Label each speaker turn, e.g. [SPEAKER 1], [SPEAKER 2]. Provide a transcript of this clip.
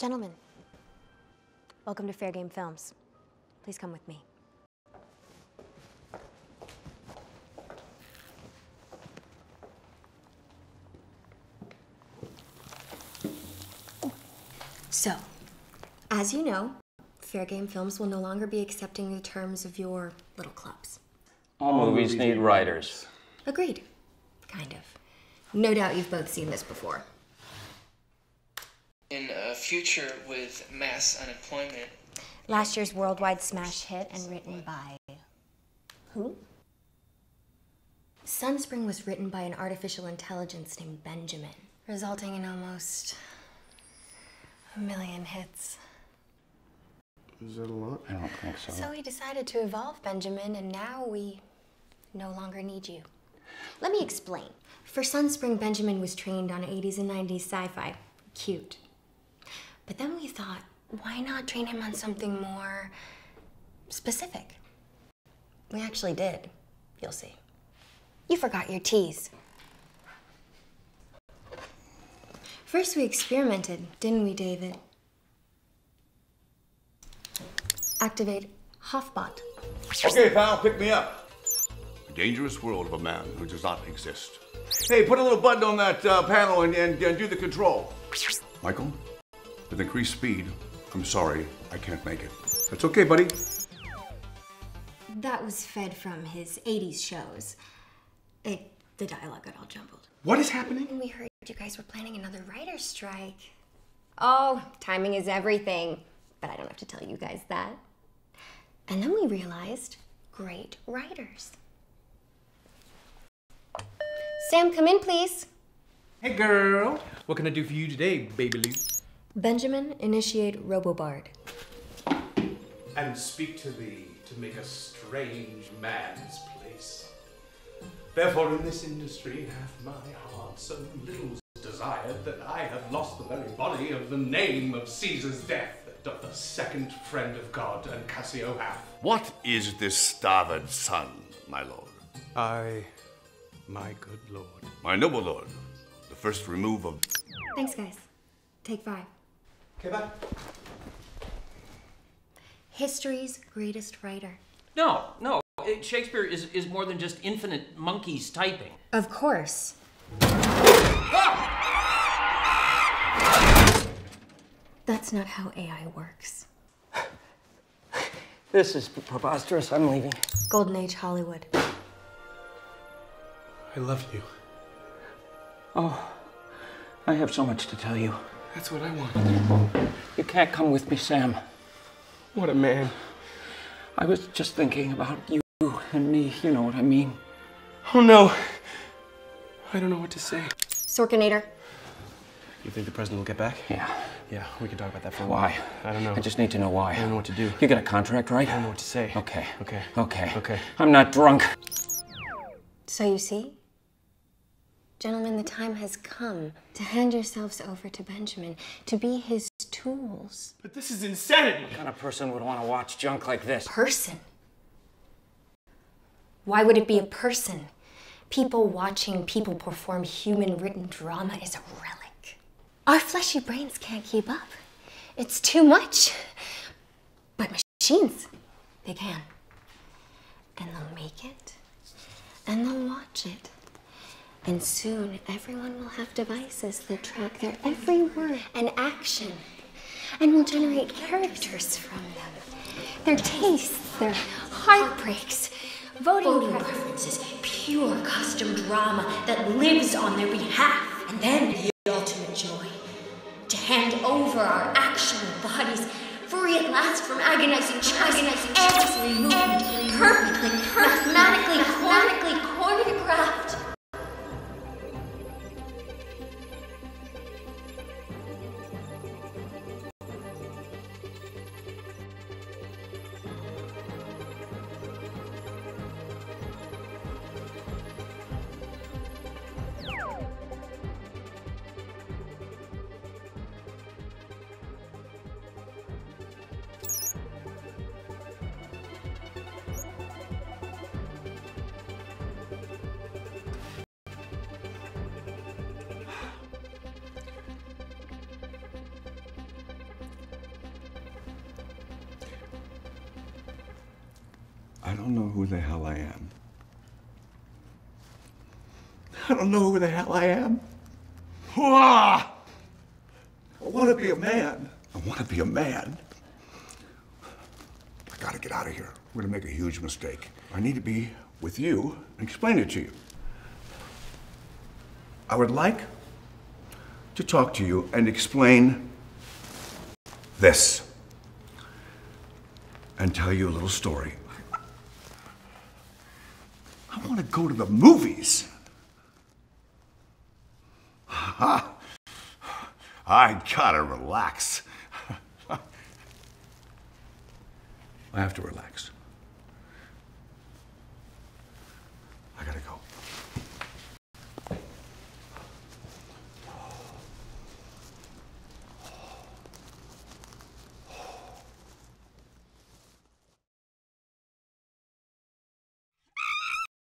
[SPEAKER 1] Gentlemen, welcome to Fair Game Films. Please come with me. So, as you know, Fair Game Films will no longer be accepting the terms of your little clubs.
[SPEAKER 2] All movies need writers.
[SPEAKER 1] Agreed. Kind of. No doubt you've both seen this before.
[SPEAKER 3] In a future with mass unemployment,
[SPEAKER 1] Last year's worldwide smash hit and written by. Who? Sunspring was written by an artificial intelligence named Benjamin, resulting in almost a million hits.
[SPEAKER 4] Is that a lot?
[SPEAKER 2] I don't think so.
[SPEAKER 1] So we decided to evolve Benjamin, and now we no longer need you. Let me explain. For Sunspring, Benjamin was trained on 80s and 90s sci fi. Cute. But then we thought, why not train him on something more specific? We actually did. You'll see. You forgot your T's. First, we experimented, didn't we, David? Activate Hoffbot.
[SPEAKER 5] Okay, pal, pick me up. A dangerous world of a man who does not exist. Hey, put a little button on that uh, panel and, and, and do the control. Michael, with increased speed, I'm sorry, I can't make it. That's okay, buddy.
[SPEAKER 1] That was fed from his 80s shows. It, the dialogue got all jumbled.
[SPEAKER 4] What is happening?
[SPEAKER 1] We heard you guys were planning another writer's strike. Oh, timing is everything. But I don't have to tell you guys that. And then we realized great writers. Sam, come in, please.
[SPEAKER 6] Hey girl, what can I do for you today, baby Lou?
[SPEAKER 1] Benjamin, initiate Robobard.
[SPEAKER 6] And speak to thee to make a strange man's place. Therefore, in this industry hath my heart so little desired that I have lost the very body of the name of Caesar's death that doth the second friend of God and Cassio hath.
[SPEAKER 5] What is this starved son, my lord?
[SPEAKER 6] I, my good lord.
[SPEAKER 5] My noble lord, the first remove of.
[SPEAKER 1] Thanks, guys. Take five.
[SPEAKER 6] Okay, bye.
[SPEAKER 1] History's greatest writer.
[SPEAKER 7] No, no. it- Shakespeare is, is more than just infinite monkeys typing.
[SPEAKER 1] Of course. That's not how AI works.
[SPEAKER 2] This is preposterous. I'm leaving.
[SPEAKER 1] Golden Age Hollywood.
[SPEAKER 6] I love you.
[SPEAKER 2] Oh, I have so much to tell you.
[SPEAKER 6] That's what I want.
[SPEAKER 2] You can't come with me, Sam.
[SPEAKER 6] What a man.
[SPEAKER 2] I was just thinking about you and me. You know what I mean.
[SPEAKER 6] Oh no. I don't know what to say.
[SPEAKER 1] Sorkinator.
[SPEAKER 6] You think the president will get back?
[SPEAKER 2] Yeah.
[SPEAKER 6] Yeah, we can talk about that for a while. Why? I don't know.
[SPEAKER 2] I just need to know why.
[SPEAKER 6] I don't know what to do.
[SPEAKER 2] You got a contract, right?
[SPEAKER 6] I don't know what to say.
[SPEAKER 2] Okay.
[SPEAKER 6] Okay.
[SPEAKER 2] Okay.
[SPEAKER 6] Okay.
[SPEAKER 2] I'm not drunk.
[SPEAKER 1] So you see? Gentlemen, the time has come to hand yourselves over to Benjamin, to be his tools.
[SPEAKER 6] But this is insanity.
[SPEAKER 2] What kind of person would want to watch junk like this?
[SPEAKER 1] Person. Why would it be a person? People watching people perform human written drama is a relic. Our fleshy brains can't keep up. It's too much. But machines, they can. And they'll make it, and they'll watch it. And soon everyone will have devices that track their every word and action and will generate characters from them. Their tastes, their heartbreaks, voting, preferences, pure custom drama that lives on their behalf. And then the ultimate joy to enjoy to hand over our actual bodies free at last from agonizing choices, every movement perfectly, mathematically, mathematically choreographed.
[SPEAKER 5] Don't know who the hell I am. I don't know who the hell I am. Ah! I want to be a man. I want to be a man. I gotta get out of here. We're gonna make a huge mistake. I need to be with you and explain it to you. I would like to talk to you and explain this and tell you a little story. I want to go to the movies. I gotta relax. I have to relax.